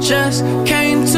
Just came to